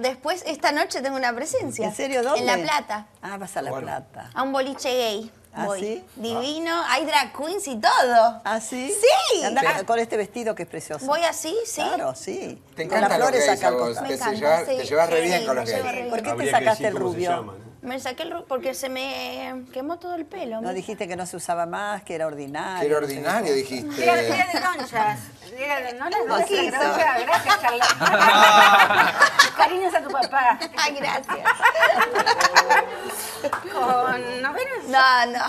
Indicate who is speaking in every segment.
Speaker 1: después, esta noche tengo una presencia.
Speaker 2: ¿En serio dónde?
Speaker 1: En La Plata.
Speaker 2: Ah, vas a La
Speaker 3: Bueno.
Speaker 2: Plata.
Speaker 1: A un boliche gay.
Speaker 2: ¿Ah,
Speaker 1: voy.
Speaker 2: sí?
Speaker 1: Divino, hay drag queens y todo.
Speaker 2: ¿Ah, sí?
Speaker 1: Sí.
Speaker 2: Anda
Speaker 3: Sí.
Speaker 2: con este vestido que es precioso.
Speaker 1: Voy así, sí.
Speaker 2: Claro, sí.
Speaker 3: Te
Speaker 2: Con
Speaker 3: encanta
Speaker 2: las
Speaker 3: lo
Speaker 2: flores acá
Speaker 3: Te,
Speaker 1: encanta,
Speaker 3: llevas,
Speaker 1: sí.
Speaker 3: te llevas re
Speaker 1: Sí,
Speaker 3: bien con los gays.
Speaker 2: ¿Por qué te sacaste el rubio?
Speaker 1: Me saqué el ru- porque se me quemó todo el pelo.
Speaker 2: No dijiste que no se usaba más, que era ordinario.
Speaker 3: Que era ordinario, dijiste.
Speaker 4: Era, era de donchas. No las donchas, gracias, Carla. Cariños a tu papá.
Speaker 1: Ay, gracias.
Speaker 4: Con novenas.
Speaker 1: No, no.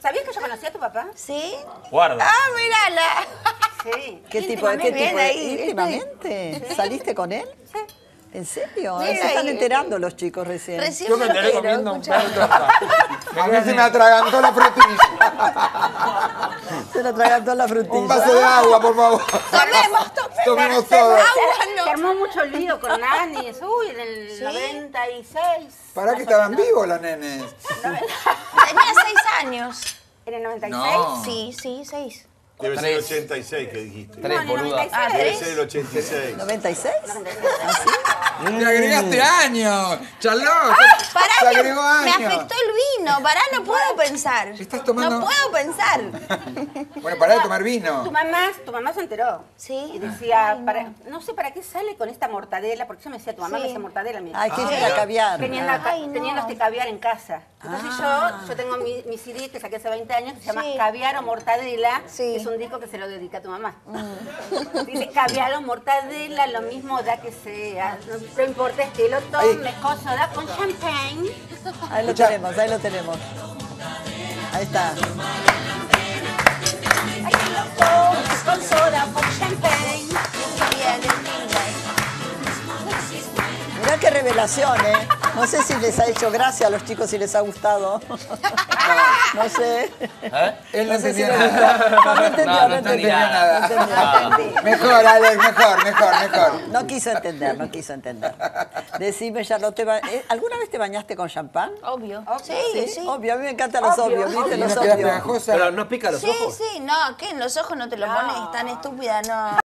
Speaker 4: ¿Sabías que yo conocí a tu papá?
Speaker 1: ¿Sí?
Speaker 5: Guarda.
Speaker 1: Ah, mírala.
Speaker 4: Sí.
Speaker 2: ¿Qué tipo de qué tipo de íntimamente? ¿Saliste con él?
Speaker 4: Sí.
Speaker 2: ¿En serio?
Speaker 1: Mira
Speaker 2: Se están enterando los chicos recién.
Speaker 1: Recién
Speaker 5: Yo me enteré comiendo un perro.
Speaker 3: A mí se me atragantó la frutilla.
Speaker 2: Se le atragantó la frutilla.
Speaker 3: Un vaso de agua, por favor.
Speaker 1: Tomemos, tomemos.
Speaker 3: Tomemos todo.
Speaker 1: Agua
Speaker 4: Se
Speaker 1: no.
Speaker 4: armó mucho lío con Nani. Uy, en el
Speaker 1: ¿Sí?
Speaker 4: 96.
Speaker 3: ¿Para que estaban vivos los nenes?
Speaker 1: Tenía seis años.
Speaker 4: ¿En el 96?
Speaker 3: No.
Speaker 1: Sí, sí, seis.
Speaker 5: Debe ser el
Speaker 6: Tres.
Speaker 5: 86 que dijiste.
Speaker 6: Tres, boluda.
Speaker 4: 96.
Speaker 1: Ah,
Speaker 5: Debe ser el 86.
Speaker 2: ¿96?
Speaker 3: Te agregaste años. Chaló.
Speaker 1: Pará
Speaker 3: Se
Speaker 1: que
Speaker 3: agregó
Speaker 1: me
Speaker 3: años.
Speaker 1: afectó el vino. Pará, no puedo pensar.
Speaker 3: Estás tomando-
Speaker 1: No puedo pensar.
Speaker 3: Bueno, pará de tomar vino.
Speaker 4: Tu mamá, tu mamá se enteró.
Speaker 1: Sí.
Speaker 4: Y decía,
Speaker 1: Ay, no.
Speaker 4: para, no sé para qué sale con esta mortadela, porque yo me decía, tu mamá
Speaker 1: Sí.
Speaker 4: me decía mortadela. Me
Speaker 2: Ay, que
Speaker 4: decía.
Speaker 2: era caviar.
Speaker 4: Teniendo,
Speaker 2: Ah.
Speaker 4: acá-
Speaker 1: Ay, no.
Speaker 4: teniendo este caviar en casa. Entonces yo, yo tengo mi, mi CD que saqué hace 20 años que se llama
Speaker 1: Sí.
Speaker 4: Caviar o Mortadela,
Speaker 1: Sí.
Speaker 4: que es un disco que se lo dedica a tu mamá. Dice caviar o mortadela, lo mismo da que sea. No, no importa este, lo tome, coso, da con champagne.
Speaker 2: Ahí lo tenemos, ahí lo tenemos. Ahí está. Mirá qué revelación, ¿eh? No sé si les ha hecho gracia a los chicos, si les ha gustado. No sé.
Speaker 6: ¿Eh?
Speaker 3: Él no
Speaker 2: No sé si
Speaker 3: entendía
Speaker 2: les
Speaker 3: nada.
Speaker 2: gustó. No, no entendió,
Speaker 6: No,
Speaker 2: no
Speaker 6: no entendí
Speaker 2: entendió.
Speaker 3: nada.
Speaker 2: No entendió.
Speaker 3: Mejor, Alex, mejor, mejor, mejor.
Speaker 2: No quiso entender, no quiso entender. Decime, Charlotte, ¿te ba- eh, ¿alguna vez te bañaste con champán?
Speaker 1: Obvio. Sí,
Speaker 2: Sí,
Speaker 1: sí.
Speaker 2: obvio, a mí me encantan los
Speaker 4: Obvio,
Speaker 2: obvios, ¿viste?
Speaker 3: ¿Y no
Speaker 2: Los obvios.
Speaker 6: Pero no pica los
Speaker 1: Sí,
Speaker 6: ojos.
Speaker 1: sí, no, ¿qué? En los ojos no te lo pones, tan estúpida, no.